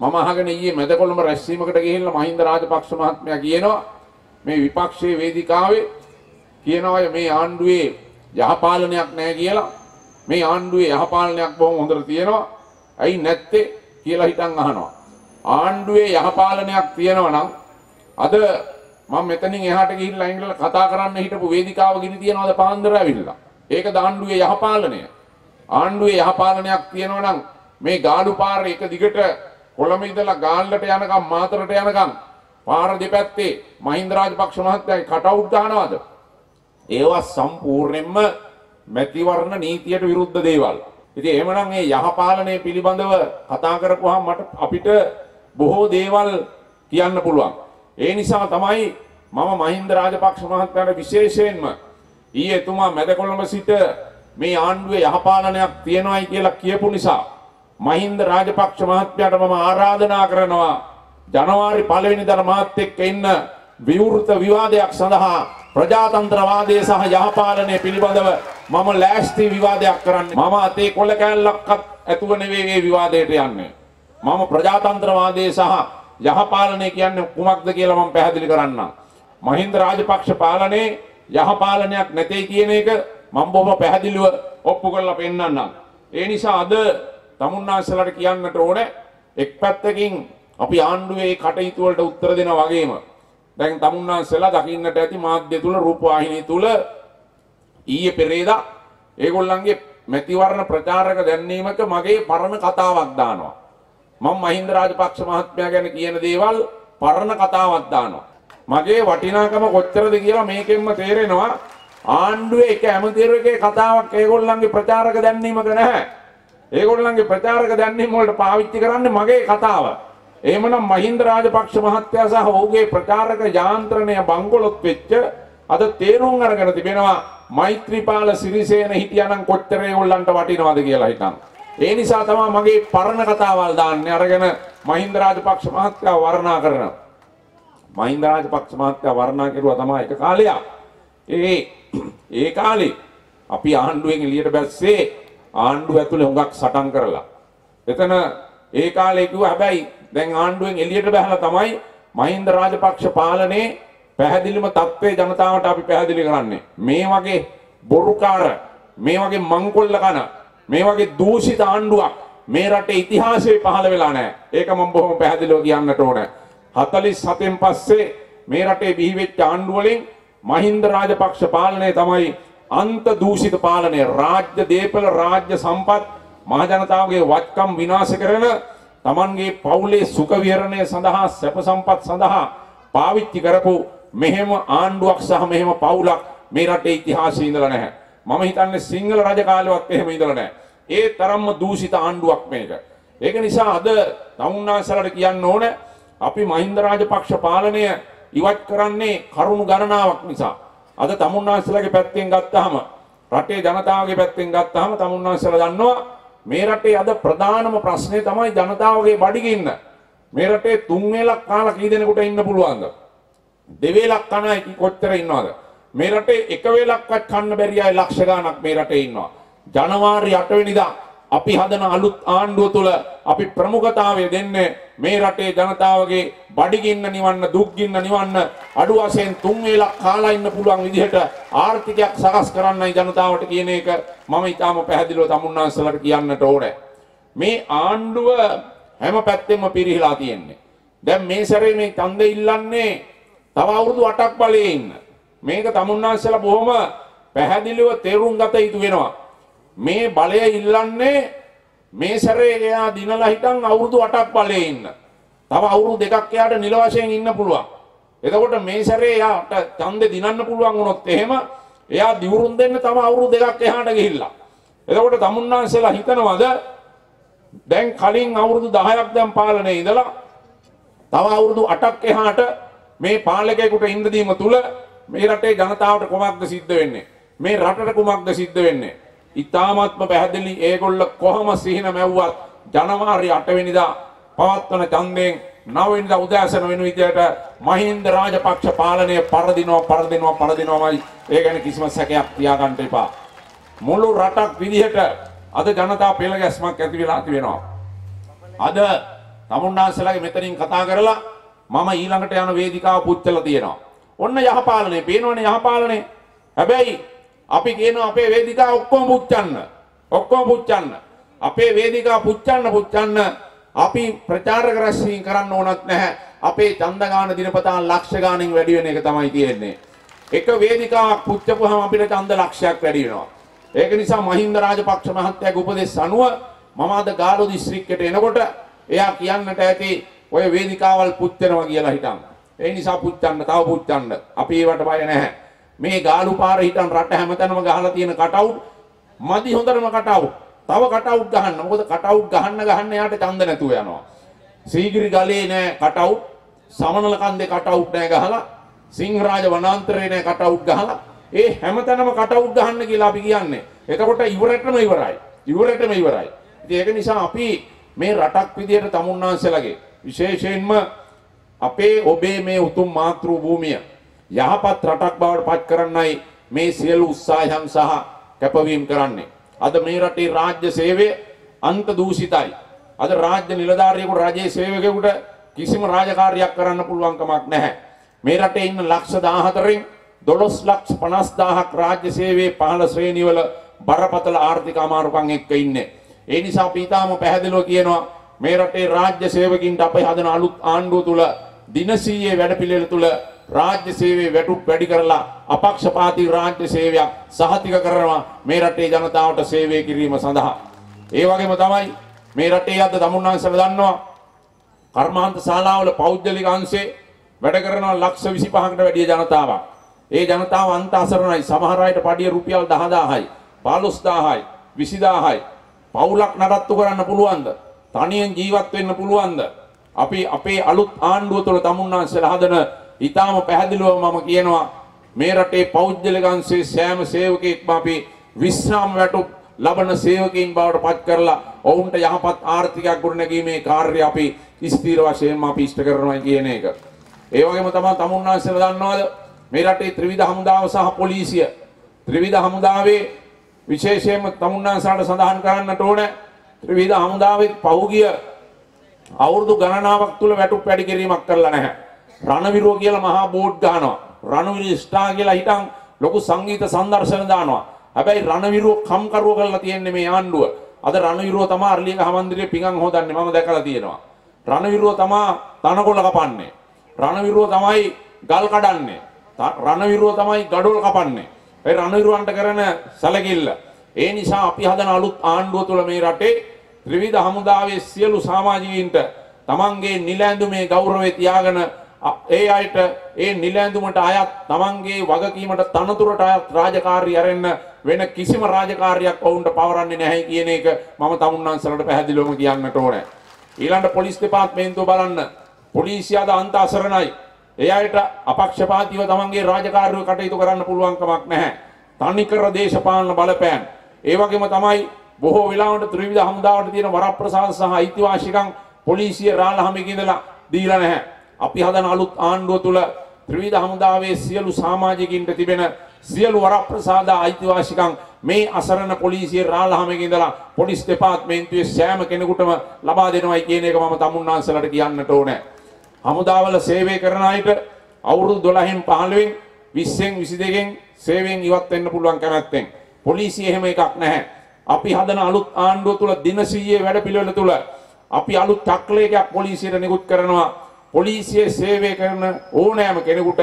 මම අහගෙන ඊයේ මැදකොළඹ රැස්වීමකට ගිහිල්ලා මහින්ද රාජපක්ෂ මහත්මයා කියනවා මේ විපක්ෂයේ වේදිකාවේ කියනවා මේ ආණ්ඩුවේ යහපාලනයක් නැහැ කියලා. මේ ආණ්ඩුවේ යහපාලනයක් බොහොම හොඳට තියෙනවා. ඇයි නැත්තේ? කියලා හිතන් අහනවා. ආණ්ඩුවේ යහපාලනයක් තියෙනවා නම් අද මම මෙතනින් එහාට ගිහිල්ලා ඉංග්‍රීසි කතා කරන්න හිටපු වේදිකාව ගිනි තියනවාද පාන්දර ඇවිල්ලා? ඒක ආණ්ඩුවේ යහපාලනය. ආණ්ඩුවේ යහපාලනයක් තියෙනවා නම් මේ ගාඩු පාර එක දිගට කොළඹ ඉඳලා ගාල්ලට යනකම් මාතරට යනකම් පාර දෙපැත්තේ මහින්ද රාජපක්ෂ මහත්තයාගේ කටවුට් ගන්නවද ඒවා සම්පූර්ණයෙන්ම මැතිවරණ නීතියට විරුද්ධ දේවල්. ඉතින් එහෙමනම් මේ යහපාලනය පිළිබඳව කතා කරපුවාම මට අපිට බොහෝ දේවල් කියන්න පුළුවන්. ඒ නිසා තමයි මම මහින්ද රාජපක්ෂ මහත්තයාට විශේෂයෙන්ම ඊයේ එතුමා මැදකොළඹ සිට මේ ආණ්ඩුවේ යහපාලනයක් තියෙනවායි කියලා කියපු නිසා මහින්ද රාජපක්ෂ මහත්මයාට මම ආරාධනා කරනවා ජනවාරි පළවෙනිදා මාත් එක්ක ඉන්න විවෘත විවාදයක් සඳහා ප්‍රජාතන්ත්‍රවාදය සහ යහපාලනය පිළිබඳව මම ලෑස්ති විවාදයක් කරන්නේ. මම අතේ කොළ කෑල්ලක්වත් ඇතුව නෙවෙයි මේ විවාදයට යන්නේ. මම ප්‍රජාතන්ත්‍රවාදය සහ යහපාලනය කියන්නේ කුමක්ද කියලා මම පැහැදිලි කරන්නම්. මහින්ද රාජපක්ෂ පාලනයේ යහපාලනයක් නැtei කියන එක මම බොහොම පැහැදිලිව ඔප්පු කරලා පෙන්නන්නම්. ඒ නිසා අද තමුන්නාසලට කියන්නට ඕනේ එක් පැත්තකින් අපි ආණ්ඩුවේ කටයුතු වලට උත්තර දෙනා වගේම දැන් තමුන්නාසලා දකින්නට ඇති මාධ්‍ය තුල රූපවාහිනී තුල ඊයේ පෙරේදා ඒගොල්ලන්ගේ මැතිවරණ ප්‍රචාරක දැන්වීමක මගේ පරණ කතාවක් දානවා. මම මහින්ද රාජපක්ෂ මහත්මයා ගැන කියන දේවල් පරණ කතාවක් දානවා. මගේ වටිනාකම කොච්චරද කියලා මේකෙන්ම තේරෙනවා ආණ්ඩුවේ එක ඇමතිවරයෙක්ගේ කතාවක් ඒගොල්ලන්ගේ ප්‍රචාරක දැන්වීමක නැහැ. ඒගොල්ලන්ගේ ප්‍රචාරක දැන්වීම වලට පාවිච්චි කරන්නේ මගේ කතාව. එහෙමනම් මහින්ද රාජපක්ෂ මහත්තයා සහ ඔහුගේ ප්‍රචාරක යාන්ත්‍රණය බංගලොත් වෙච්ච අද තේරුම් අරගෙන තිබෙනවා මෛත්‍රීපාල සිරිසේන හිටියානම් කොච්චර ඒගොල්ලන්ට වටිනවද කියලා හිතන්න. ඒ නිසා තමයි මගේ පරණ කතාවල් දාන්නේ අරගෙන මහින්ද රාජපක්ෂ මහත්තයා වර්ණනා කරනවා. මහින්ද රාජපක්ෂ මහත්තයා වර්ණනා කෙරුවා තමයි එක කාලයක්. ඒ ඒ කාලේ අපි ආණ්ඩුවෙන් එළියට බැස්සේ ආණ්ඩුව ඇතුලේ හුඟක් සටන් කරලා. එතන ඒ කාලේ කිව්වා හැබැයි දැන් ආණ්ඩුවෙන් එළියට බහලා තමයි මහින්ද රාජපක්ෂ පාලනයේ පැහැදිලිම තත්ත්වයේ ජනතාවට අපි පැහැදිලි කරන්නේ. මේ වගේ බොරුකාර, මේ වගේ මංකොල්ල කන, මේ වගේ දූෂිත ආණ්ඩුවක් මේ රටේ ඉතිහාසයේ පහළ වෙලා නැහැ. ඒක මම බොහොම පැහැදිලිව කියන්නට ඕනේ. 47න් පස්සේ මේ රටේ බිහි වෙච්ච ආණ්ඩුව වලින් මහින්ද රාජපක්ෂ පාලනය තමයි අන්ත දූෂිත පාලනය. රාජ්‍ය දේපල, රාජ්‍ය සම්පත් මහ ජනතාවගේ වත්කම් විනාශ කරන තමන්ගේ පවුලේ සුඛ විහරණය සඳහා සැප සම්පත් සඳහා පාවිච්චි කරපු මෙහෙම ආණ්ඩුවක් සහ මෙහෙම පවුලක් මේ රටේ ඉතිහාසයේ ඉඳලා නැහැ. මම හිතන්නේ සිංහල රජ කාලෙවත් එහෙම ඉඳලා නැහැ. ඒ තරම්ම දූෂිත ආණ්ඩුවක් මේක. ඒක නිසා අද තමුන්නාසලට කියන්න ඕනේ අපි මහින්ද රාජපක්ෂ පාලනය ඉවත් කරන්නේ කරුණු ගණනාවක් නිසා. අද තමුන්නාසලගේ පැත්තෙන් ගත්තාම රටේ ජනතාවගේ පැත්තෙන් ගත්තාම තමුන්නාසලා දන්නවා මේ රටේ අද ප්‍රධානම ප්‍රශ්නේ තමයි ජනතාවගේ බඩගින්න. මේ රටේ තුන් වේලක් කාලා කී දෙනෙකුට ඉන්න පුළුවන්ද? දෙවේලක් කන අය කොච්චර ඉන්නවද? මේ රටේ එක වේලක්වත් කන්න බැරි අය ලක්ෂ ගණක් මේ රටේ ඉන්නවා. ජනවාරි 8 වෙනිදා අපි හදන අලුත් ආණ්ඩුව තුළ අපි ප්‍රමුඛතාවය දෙන්නේ මේ රටේ ජනතාවගේ බඩගින්න නිවන්න දුක්ගින්න නිවන්න අඩු වශයෙන් තුන් වේලක් කාලා ඉන්න පුළුවන් විදිහට ආර්ථිකයක් සකස් කරන්නයි ජනතාවට කියන එක මම ඊටාම පැහැදිලිව තමුන්නාන්සලට කියන්නට ඕනේ. මේ ආණ්ඩුව හැම පැත්තෙම පිරිහිලා තියෙන්නේ. දැන් මේ සැරේ මේ ඡන්දෙ ඉල්ලන්නේ තව අවුරුදු 8ක් බලයේ ඉන්න. මේක තමුන්නාන්සලා බොහොම පැහැදිලිව තේරුම් ගත යුතු වෙනවා. මේ බලය ඉල්ලන්නේ මේ සැරේ එයා දිනලා හිටන් අවුරුදු 8ක් බලයේ ඉන්න. තව අවුරුදු දෙකක් එයාට නිල වශයෙන් ඉන්න පුළුවන්. එතකොට මේ සැරේ එයාට ඡන්දෙ දිනන්න පුළුවන් වුණොත් එහෙම එයා දිවුරුම් දෙන්න තව අවුරුදු දෙකක් එහාට ගිහිල්ලා. එතකොට තමුන්නාන්සලා හිතනවද දැන් කලින් අවුරුදු 10ක් දැන් පාලනේ ඉඳලා තව අවුරුදු 8ක් එහාට මේ පාලකයෙකුට ඉන්න දීම තුල මේ රටේ ජනතාවට කොමක්ද සිද්ධ වෙන්නේ? මේ රටට කොමක්ද සිද්ධ වෙන්නේ? ඉතාමත්ම පැහැදිලි ඒගොල්ල කොහොම සිහින මැව්වත් ජනවාරි 8 වෙනිදා පවත්වන ඡන්දයෙන් 9 වෙනිදා උදෑසන වෙන විදියට මහින්ද රාජපක්ෂ පාලනය පරදිනවා පරදිනවා පරදිනවාමයි ඒ ගැන කිසිම සැකයක් තියාගන්න එපා. මුළු රටක් විදිහට අද ජනතා පෙළ ගැස්මක් ඇති වෙලා තිබෙනවා. අද තමුන්නාන්සලාගේ මෙතනින් කතා කරලා මම ඊළඟට යන වේදිකාව පුච්චලා තියෙනවා. ඔන්න යහපාලනේ පේනවනේ යහපාලනේ. හැබැයි අපි කියනවා අපේ වේදිකාව ඔක්කොම පුච්චන්න. ඔක්කොම පුච්චන්න. අපේ වේදිකාව පුච්චන්න පුච්චන්න අපි ප්‍රචාරක රැස්වීම් කරන්න ඕනත් නැහැ. අපේ ඡන්ද ගාන දිනපතා ලක්ෂ ගාණෙන් වැඩි වෙන එක තමයි තියෙන්නේ. එක වේදිකාවක් පුච්චපුවාම අපිට ඡන්ද ලක්ෂයක් වැඩි වෙනවා. ඒක නිසා මහින්ද රාජපක්ෂ මහත්තයාගේ උපදෙස් අනුව මම අද ගාලු දිස්ත්‍රික්කයට එනකොට එයා කියන්නට ඇති ඔය වේදිකාවල් පුච්චනවා කියලා හිතන්න. ඒ නිසා පුච්චන්න, තව පුච්චන්න. අපි ඒවට බය නැහැ. මේ ගාලු පාර හිටන් රට හැමතැනම ගහලා තියෙන කටවුට් මදි හොඳටම කටවුට්. තව කටවුට් ගහන්න. මොකද කටවුට් ගහන්න ගහන්න යාට ඡන්ද නැතුව යනවා. සීගිරි ගලේ නෑ කටවුට්. සමනල කන්දේ කටවුට් නෑ ගහලා. සිංහරාජ වනාන්තරේ නෑ කටවුට් ගහලා. ඒ හැමතැනම කටවුට් ගහන්න කියලා අපි කියන්නේ. එතකොට ඉවරටම ඉවරයි. ඉවරටම ඉවරයි. ඉතින් ඒක නිසා අපි මේ රටක් විදියට තමුන්නාන්සලගේ විශේෂයෙන්ම අපේ ඔබේ මේ උතුම් මාතෘ භූමිය යහපත් රටක් බවට පත් කරන්නයි මේ සියලු උත්සාහයන් සහ කැපවීම කරන්නේ. අද මේ රටේ රාජ්‍ය සේවය අන්ත දූෂිතයි. අද රාජ්‍ය නිලධාරියෙකුට රජයේ සේවකයෙකුට කිසිම රාජකාරියක් කරන්න පුළුවන් කමක් නැහැ. මේ රටේ ඉන්න ලක්ෂ 14න් 12 ලක්ෂ 50000ක් රාජ්‍ය සේවයේ පහළ ශ්‍රේණිවල බරපතල ආර්ථික අමාරුකම් එක්ක ඉන්නේ. ඒ නිසා අපි ඊටාම පැහැදිලිව කියනවා මේ රටේ රාජ්‍ය සේවකින්ට අපේ හදන අලුත් ආණ්ඩුව තුල දිනසීයේ වැඩපිළිවෙල තුල රාජ්‍ය සේවයේ වැටුප් වැඩි කරලා අපක්ෂපාතී රාජ්‍ය සේවයක් සහතික කරනවා මේ රටේ ජනතාවට සේවය කිරීම සඳහා. ඒ වගේම තමයි මේ රටේ අද තමුන්නාන්සලා දන්නවා කර්මාන්ත ශාලාවල පෞද්ගලික අංශේ වැඩ කරන ලක්ෂ 25කට වැඩිය ජනතාවක්. ඒ ජනතාව අන්ත අසරණයි. සමහර අයට පඩිය රුපියල් 10000යි, 15000යි, 20000යි. පවුලක් නඩත්තු කරන්න පුළුවන්ද? තනියෙන් ජීවත් වෙන්න පුළුවන්ද? අපි අපේ අලුත් ආණ්ඩුව තුළ තමුන්නාන්සලා හදන ඊටාම පැහැදිලිව මම කියනවා මේ රටේ පෞද්ගලික අංශයේ සෑම සේවකයෙක්ම අපි විශ්‍රාම වැටුප් ලබන සේවකයින් බවට පත් කරලා ඔවුන්ට යහපත් ආර්ථිකයක් ගොඩනැගීමේ කාර්යය අපි ස්ථීර වශයෙන්ම අපි ඉෂ්ට කරනවා කියන එක. ඒ වගේම තමයි තමුන්නාන්සලා දන්නවද මේ රටේ ත්‍රිවිධ හමුදාව සහ පොලිසිය ත්‍රිවිධ හමුදාවේ විශේෂයෙන්ම තමුන්නාන්සලාට සඳහන් කරන්නට ඕන ත්‍රිවිධ හමුදාවේ පහුගිය අවුරුදු ගණනාවක් තුල වැටුප් වැඩි කිරීමක් කරලා නැහැ. රණවිරෝ කියලා මහා බෝඩ් ගන්නවා. රණවිරු ස්ටාර් කියලා හිටන් ලොකු සංගීත සංදර්ශන දානවා. හැබැයි රණවිරුව කම්කරුව කරලා තියෙන්නේ මේ ආණ්ඩුව. අද රණවිරුව තමයි අරලියක හැමන්දිරියේ පිඟන් හොදන්නේ මම දැකලා තියෙනවා. රණවිරුව තමයි තනකොළ කපන්නේ. රණවිරුව තමයි ගල් කඩන්නේ. රණවිරුව තමයි ගඩොල් කපන්නේ. ඒ රණවිරුවන්ට කරන සැලකිල්ල. ඒ නිසා අපි හදන අලුත් ආණ්ඩුව තුළ මේ රටේ ත්‍රිවිධ හමුදාවේ සියලු සමාජිකයින්ට තමන්ගේ නිලැඳුමේ ගෞරවය තියාගෙන ඒ අයට ඒ නිලැඳුමට අයත් තමන්ගේ වගකීමට තනතුරට අයත් රාජකාරී අරෙන්න වෙන කිසිම රාජකාරියක් ඔවුන්ට පවරන්නේ නැහැ කියන එක මම තමුන්නාන්සලට පැහැදිලිවම කියන්නට ඕනේ. ඊළඟ පොලිස් දෙපාර්තමේන්තුව බලන්න. පොලිසිය අද අන්ත අසරණයි. ඒ අයට අපක්ෂපාතීව තමන්ගේ රාජකාරිය කටයුතු කරන්න පුළුවන් කමක් නැහැ. තනිකර දේශපාලන බලපෑම්. ඒ වගේම තමයි බොහෝ වෙලාවට ත්‍රිවිධ හමුදාවට තියෙන වරප්‍රසාද සහ අයිතිවාසිකම් පොලිසිය රාළහමකින් ඉඳලා දීලා නැහැ. අපි හදන අලුත් ආණ්ඩුව තුල ත්‍රිවිධ හමුදාවේ සියලු සමාජිකින්ට තිබෙන සියලු වරප්‍රසාද අයිතිවාසිකම් මේ අසරණ පොලිසිය රාළහමකින් ඉඳලා පොලිස් දෙපාර්තමේන්තුවේ සෑම කෙනෙකුටම ලබා දෙනවයි කියන එක මම තමුන්නාන්සලට කියන්නට ඕනේ. හමුදාවල සේවය කරන අයට අවුරුදු 12න් 15න් 20න් 22න් සේවයෙන් ඉවත් වෙන්න පුළුවන් කැමැත්තෙන්. පොලිසිය එහෙම එකක් නැහැ. අපි හදන අලුත් ආණ්ඩුව තුල දින 100 වැඩ පිළිවෙල තුල අපි අලුත් චක්‍රයකයක් පොලිසියට නිකුත් කරනවා. පොලිසියේ සේවය කරන ඕනෑම කෙනෙකුට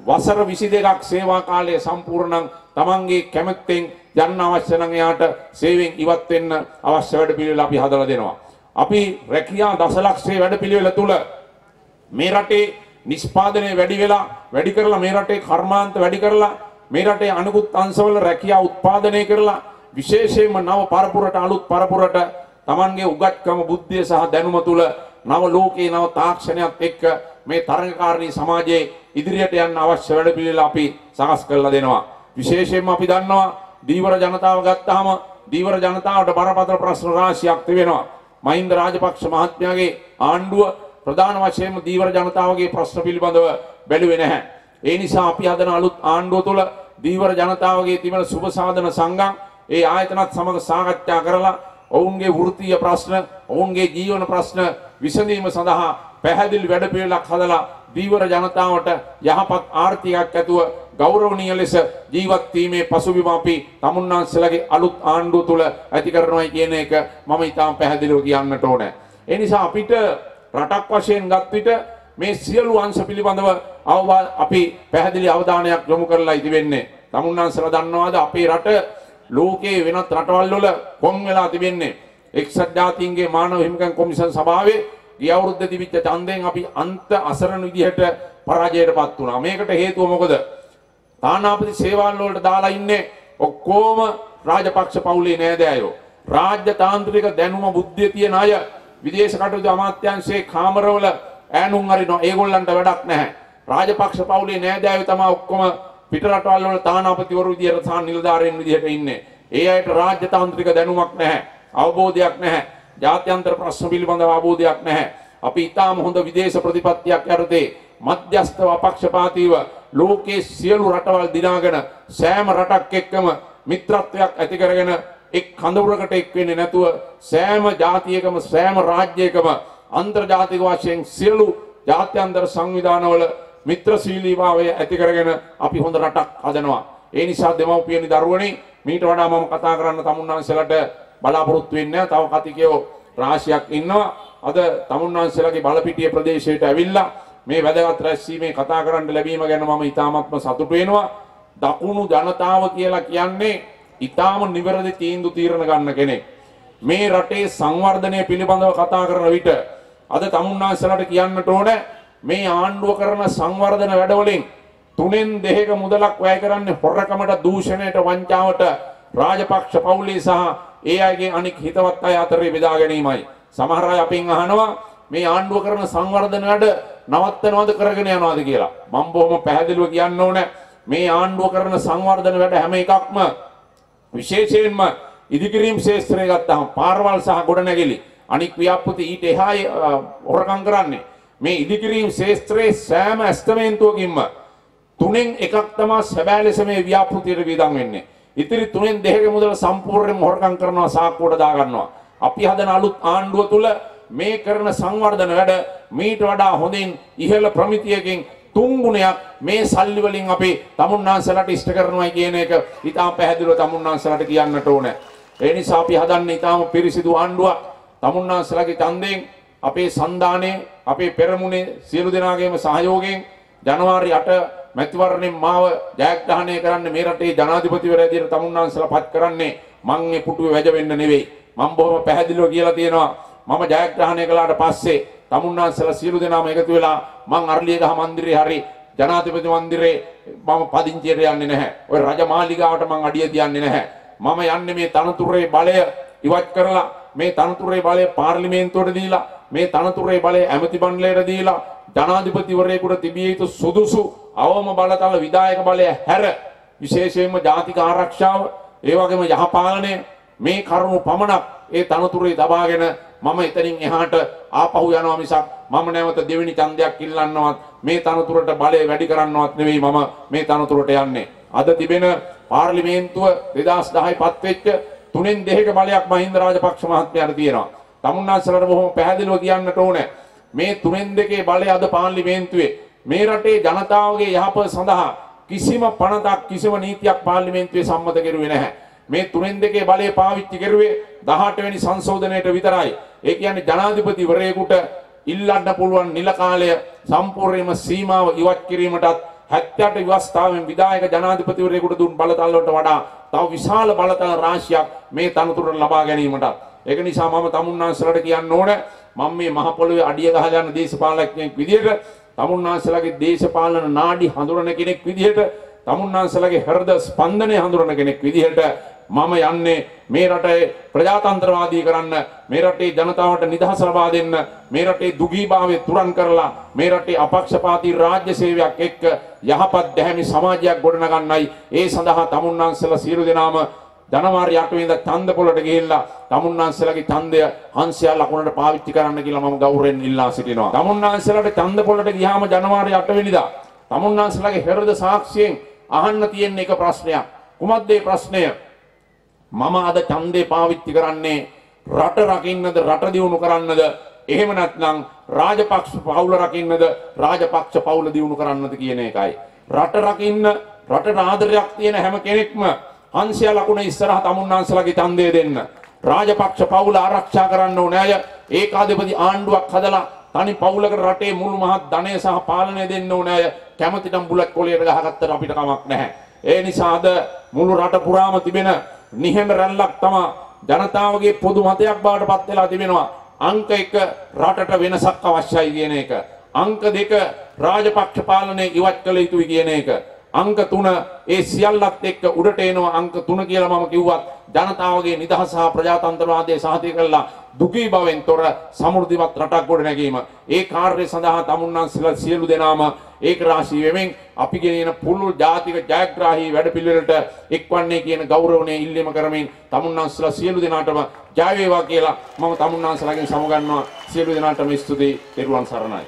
වසර 22ක් සේවා කාලය සම්පූර්ණම් තමන්ගේ කැමැත්තෙන් යන්න අවශ්‍ය නම් එයාට සේවයෙන් ඉවත් වෙන්න අවශ්‍ය වැඩ පිළිවෙල අපි හදලා දෙනවා. අපි රැකියා දසලක්ෂයේ වැඩ පිළිවෙල තුල මේ රටේ නිෂ්පාදනය වැඩි වෙලා වැඩි කරලා මේ රටේ කර්මාන්ත වැඩි කරලා මේ රටේ අනිකුත් අංශවල රැකියා උත්පාදනය කරලා විශේෂයෙන්ම නව පරපුරට අලුත් පරපුරට Tamanගේ උගත්කම බුද්ධිය සහ දැනුම තුල නව ලෝකේ නව තාක්ෂණයත් එක්ක මේ තරඟකාරී සමාජයේ ඉදිරියට යන්න අවශ්‍ය වැඩ පිළිවෙල අපි සකස් කරලා දෙනවා. විශේෂයෙන්ම අපි දන්නවා දීවර ජනතාව ගත්තාම දීවර ජනතාවට බරපතල ප්‍රශ්න රාශියක් තිබෙනවා. මහින්ද රාජපක්ෂ මහත්මයාගේ ආණ්ඩුව ප්‍රධාන වශයෙන්ම දීවර ජනතාවගේ ප්‍රශ්න පිළිබඳව බැලුවේ නැහැ. ඒ නිසා අපි හදන අලුත් ආණ්ඩුව තුළ දීවර ජනතාවගේ තිබෙන සුබ සාධන සංගම් ඒ ආයතනත් සමග සාකච්ඡා කරලා ඔවුන්ගේ වෘත්තීය ප්‍රශ්න, ඔවුන්ගේ ජීවන ප්‍රශ්න විසඳීම සඳහා පැහැදිලි වැඩපිළිවෙලක් හදලා දීවර ජනතාවට යහපත් ආර්ථිකයක් ඇතුව ගෞරවනීය ලෙස ජීවත් වීමේ පසුබිම අපි තමුන්නාන්සලගේ අලුත් ආණ්ඩුව තුල ඇති කරනවායි කියන එක මම ඊටාම් පැහැදිලිව කියන්නට ඕනේ. ඒ නිසා අපිට රටක් වශයෙන් ගත් විට මේ සියලු අංශ පිළිබඳව අපි පැහැදිලි අවධානයක් යොමු කරලා ඉදි වෙන්නේ. තමුන්නාන්සලා දන්නවාද අපේ රට ලෝකයේ වෙනත් රටවල් වල කොම් වෙලා තිබෙන්නේ. එක්සත් ජාතීන්ගේ මානව හිමිකම් කොමිසම් සභාවේ ගිය අවුරුද්දේ තිබිච්ච ඡන්දයෙන් අපි අන්ත අසරණ විදිහට පරාජයටපත් වුණා. මේකට හේතුව මොකද? තානාපති සේවාන් වලට දාලා ඉන්නේ ඔක්කොම රාජපක්ෂ පවුලේ නෑදෑයෝ. රාජ්‍ය තාන්ත්‍රික දැනුම බුද්ධිය තියෙන අය විදේශ කටයුතු අමාත්‍යාංශයේ කාමරවල ඈනුම් අරිනවා. ඒගොල්ලන්ට වැඩක් නැහැ. රාජපක්ෂ පවුලේ නෑදෑයෝ තමයි ඔක්කොම පිට රටවල් වල තානාපතිවරු විදියට සහ නිලධාරීන් විදියට ඉන්නේ. ඒ අයට රාජ්‍ය තාන්ත්‍රික දැනුමක් නැහැ. අවබෝධයක් නැහැ. ජාත්‍යන්තර ප්‍රශ්න පිළිබඳව අවබෝධයක් නැහැ. අපි ඊටාම හොඳ විදේශ ප්‍රතිපත්තියක් යටතේ මධ්‍යස්ථව අපක්ෂපාතීව ලෝකයේ සියලු රටවල් දිනාගෙන සෑම රටක් එක්කම මිත්‍රත්වයක් ඇති කරගෙන එක් කඳවුරකට එක් වෙන්නේ නැතුව සෑම ජාතියකම සෑම රාජ්‍යයකම අන්තර්ජාතික වශයෙන් සියලු ජාත්‍යන්තර සංවිධානවල මිත්‍රශීලීභාවය ඇති කරගෙන අපි හොඳ රටක් හදනවා. ඒ නිසා දෙමව්පියනි දරුවනි මීට වඩා මම කතා කරන්න තමුන්නාන්සලට බලාපොරොත්තු වෙන්නේ තව කතිකයෝ රාශියක් ඉන්නවා. අද තමුන්නාන්සලගේ බලපිටිය ප්‍රදේශයට ඇවිල්ලා මේ වැදගත් රැස්වීමේ කතා කරන්න ලැබීම ගැන මම ඉතාමත්ම සතුටු වෙනවා. දකුණු ජනතාව කියලා කියන්නේ ඊටාම නිවැරදි තීන්දුව තීරණ ගන්න කෙනෙක්. මේ රටේ සංවර්ධනය පිළිබඳව කතා කරන විට අද තමුන්නාන්සලට කියන්නට ඕනේ මේ ආණ්ඩුව කරන සංවර්ධන වැඩවලින් තුනෙන් දෙක මුදලක් වැය කරන්නේ හොරකමට දූෂණයට වංචාවට රාජපක්ෂ පවුලේ සහ ඒ අයගේ අනික් හිතවත් අය අතරේ බෙදා ගැනීමයි. සමහර අය අපෙන් අහනවා මේ ආණ්ඩුව කරන සංවර්ධන වැඩ නවත්තනවද කරගෙන යනවද කියලා. මම බොහොම පැහැදිලිව කියන්න ඕනේ මේ ආණ්ඩුව කරන සංවර්ධන වැඩ හැම එකක්ම විශේෂයෙන්ම ඉදිකිරීම් ශේත්‍රය ගත්තාම පාරවල් සහ ගොඩනැගිලි අනික් ව්‍යාපෘති ඊට එහා හොරකම් කරන්නේ මේ ඉදිකිරීම් ශේත්‍රයේ සෑම ඇස්තමේන්තුවකින්ම තුනෙන් එකක් තමයි සැබෑ ලෙස මේ ව්‍යාපෘතියට වියදම් වෙන්නේ. ඉතිරි තුනෙන් දෙකක මුදල සම්පූර්ණයෙන්ම හොරකම් කරනවා සාක්කුවට දා ගන්නවා. අපි හදන අලුත් ආණ්ඩුව තුල මේ කරන සංවර්ධන වැඩ මීට වඩා හොඳින් ඉහළ ප්‍රමිතියකින් තුන් ගුණයක් මේ සල්ලි වලින් අපි තමුන්නාන්සලට ඉෂ්ට කරනවා කියන එක ඉතාම පැහැදිලිව තමුන්නාන්සලට කියන්නට ඕනේ. ඒ නිසා අපි හදන්නේ ඉතාම පිරිසිදු ආණ්ඩුවක්. තමුන්නාන්සලගේ ඡන්දයෙන් අපේ සන්දානයේ අපේ පෙරමුණේ සියලු දෙනාගේම සහයෝගයෙන් ජනවාරි 8 මැතිවරණයෙන් මාව ජයග්‍රහණය කරන්න මේ රටේ ජනාධිපතිවරයා විදිහට තමුන්නාන්සලා පත් කරන්නේ මං මේ පුටුවේ වැජ වෙන්න නෙවෙයි. මම බොහොම පැහැදිලිව කියලා තියෙනවා මම ජයග්‍රහණය කළාට පස්සේ තමුන්නාන්සලා සියලු දෙනාම එකතු වෙලා මං අරලියගහ මන්දිරේ හරි ජනාධිපති මන්දිරේ මම පදිංචියට යන්නේ නැහැ. ওই රජමාලිගාවට මං අඩිය තියන්නේ නැහැ. මම යන්නේ මේ තනතුරේ බලය ඉවත් කරලා මේ තනතුරේ බලය පාර්ලිමේන්තුවට දීලා මේ තනතුරේ බලය ඇමති මණ්ඩලයට දීලා ජනාධිපතිවරයෙකුට තිබිය යුතු සුදුසු අවම බලතල විධායක බලය හැර විශේෂයෙන්ම ජාතික ආරක්ෂාව ඒ වගේම යහපාලනය මේ කරුණු පමණක් ඒ තනතුරේ තබාගෙන මම එතනින් එහාට ආපහු යනවා මිසක් මම නැවත දෙවෙනි ඡන්දයක් ඉල්ලන්නවත් මේ තනතුරට බලය වැඩි කරන්නවත් නෙවෙයි මම මේ තනතුරට යන්නේ. අද තිබෙන පාර්ලිමේන්තුව 2010 පත් වෙච්ච තුනෙන් දෙකක බලයක් මහින්ද රාජපක්ෂ මහත්මයාට තියෙනවා. තමුන්නාන්සලට බොහොම පැහැදිලිව කියන්නට ඕනේ. මේ තුනෙන් දෙකේ බලය අද පාර්ලිමේන්තුවේ මේ රටේ ජනතාවගේ යහපත සඳහා කිසිම පනතක් කිසිම නීතියක් පාර්ලිමේන්තුවේ සම්මත කෙරුවේ නැහැ. මේ තුනෙන් දෙකේ බලය පාවිච්චි කරුවේ 18 වෙනි සංශෝධනයට විතරයි. ඒ කියන්නේ ජනාධිපතිවරයෙකුට ඉල්ලන්න පුළුවන් නිල කාලය සම්පූර්ණයෙන්ම සීමාව ඉවත් කිරීමටත් 78 ව්‍යවස්ථාවෙන් විධායක ජනාධිපතිවරයෙකුට දුන් බලතල වලට වඩා තව විශාල බලතල රාශියක් මේ තනතුරට ලබා ගැනීමටත් ඒක නිසා මම තමුන්නාන්සලට කියන්න ඕන මම මේ මහ පොළොවේ අඩිය ගහ ගන්න දේශපාලකයෙක් විදිහට තමුන්නාන්සලගේ දේශපාලන නාඩි හඳුරන කෙනෙක් විදිහට තමුන්නාන්සලගේ හෘද ස්පන්දනය හඳුරන කෙනෙක් විදිහට මම යන්නේ මේ රටේ ප්‍රජාතන්ත්‍රවාදී කරන්න මේ රටේ ජනතාවට නිදහස ලබා දෙන්න මේ රටේ දුගීභාවය තුරන් කරලා මේ රටේ අපක්ෂපාතී රාජ්‍ය සේවයක් එක්ක යහපත් දැහැමි සමාජයක් ගොඩනගන්නයි. ඒ සඳහා තමුන්නාන්සලා සියලු දෙනාම ජනවාරි 8 වෙනිදා ඡන්ද පොළට ගිහිල්ලා තමුන්නාන්සලාගේ ඡන්දය හංසයා ලකුණට පාවිච්චි කරන්න කියලා මම ගෞරවයෙන් ඉල්ලා සිටිනවා. තමුන්නාන්සලාට ඡන්ද පොළට ගියාම ජනවාරි 8 වෙනිදා තමුන්නාන්සලාගේ හෘද සාක්ෂියෙන් අහන්න තියෙන එක ප්‍රශ්නයක්. කුමක්ද ඒ ප්‍රශ්නය? මම අද ඡන්දේ පාවිච්චි කරන්නේ රට රකින්නද රට දියුණු කරන්නද එහෙම නැත්නම් රාජපක්ෂ පවුල රකින්නද රාජපක්ෂ පවුල දියුණු කරන්නද කියන එකයි. රට රකින්න රටට ආදරයක් තියෙන හැම කෙනෙක්ම හංසයා ලකුණ ඉස්සරහ තමුන්නාන්සලාගේ ඡන්දය දෙන්න. රාජපක්ෂ පවුල ආරක්ෂා කරන්න ඕනේ අය ඒකාධිපති ආණ්ඩුවක් හදලා තනි පවුලකට රටේ මුළු මහත් ධනය සහ පාලනය දෙන්න ඕනේ අය කැමතිනම් බුලත් කොලියට ගහගත්තට අපිට කමක් නැහැ. ඒ නිසා අද මුළු රට පුරාම තිබෙන නිහඬ රැල්ලක් තමයි ජනතාවගේ පොදු මතයක් බවට පත් වෙලා තිබෙනවා. අංක 1 රටට වෙනසක් අවශ්‍යයි කියන එක. අංක 2 රාජපක්ෂ පාලනය ඉවත් කළ යුතුයි කියන එක. අංක 3 ඒ සියල්ලත් එක්ක උඩට එනවා අංක 3 කියලා මම කිව්වත් ජනතාවගේ නිදහස සහ ප්‍රජාතන්ත්‍රවාදය සාධිත කරලා දුකී බවෙන් තොර සමෘද්ධිමත් රටක් ගොඩ නැගීම. ඒ කාර්යය සඳහා තමුන්නාන්සලා සියලු දෙනාම ඒක රාශී වෙමින් අපි ගෙනියන පුළුල් ජාතික ජයග්‍රාහී වැඩපිළිවෙලට එක්වන්නේ කියන ගෞරවණීය ඉල්ලීම කරමින් තමුන්නාන්සලා සියලු දෙනාටම ජය වේවා කියලා මම තමුන්නාන්සලාගෙන් සමුගන්නවා. සියලු දෙනාටම ස්තුතියි. තෙරුවන් සරණයි.